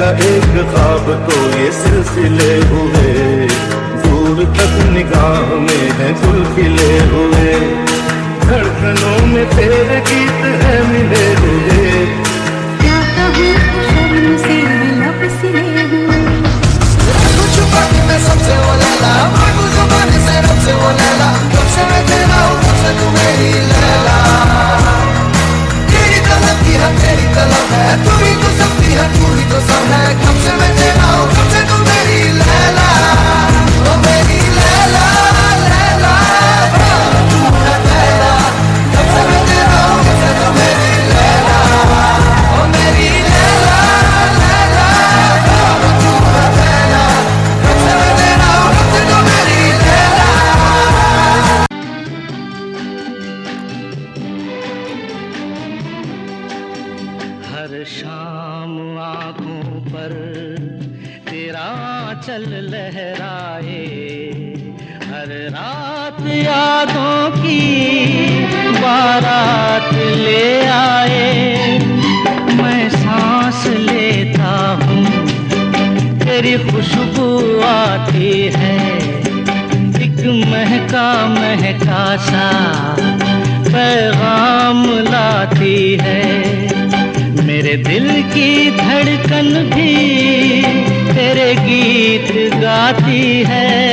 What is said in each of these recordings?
ایک خواب تو یہ سلسلے ہوئے۔ دور تک نگاہ میں ہے گل کھلے ہوئے۔ دھڑکنوں میں تیرے گیت ہے ملے۔ شام آنکھوں پر تیرا چل لہرائے۔ ہر رات یادوں کی بارات لے آئے۔ میں سانس لیتا ہوں، تیری خوشبو آتی ہے۔ ایک مہکا مہکا سا پیغام لاتی ہے۔ میرے دل کی دھڑکن بھی تیرے گیت گاتی ہے۔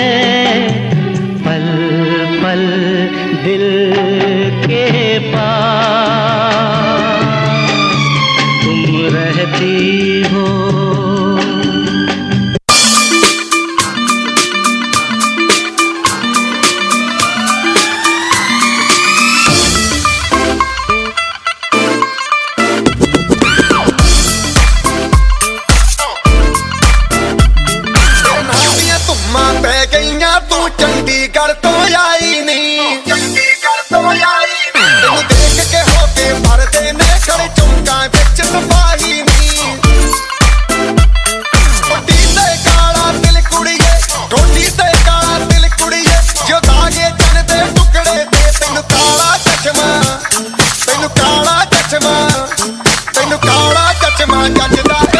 ਤੈਨੂੰ ਕਾਲਾ ਚਸ਼ਮਾ ਜੱਜਦਾ।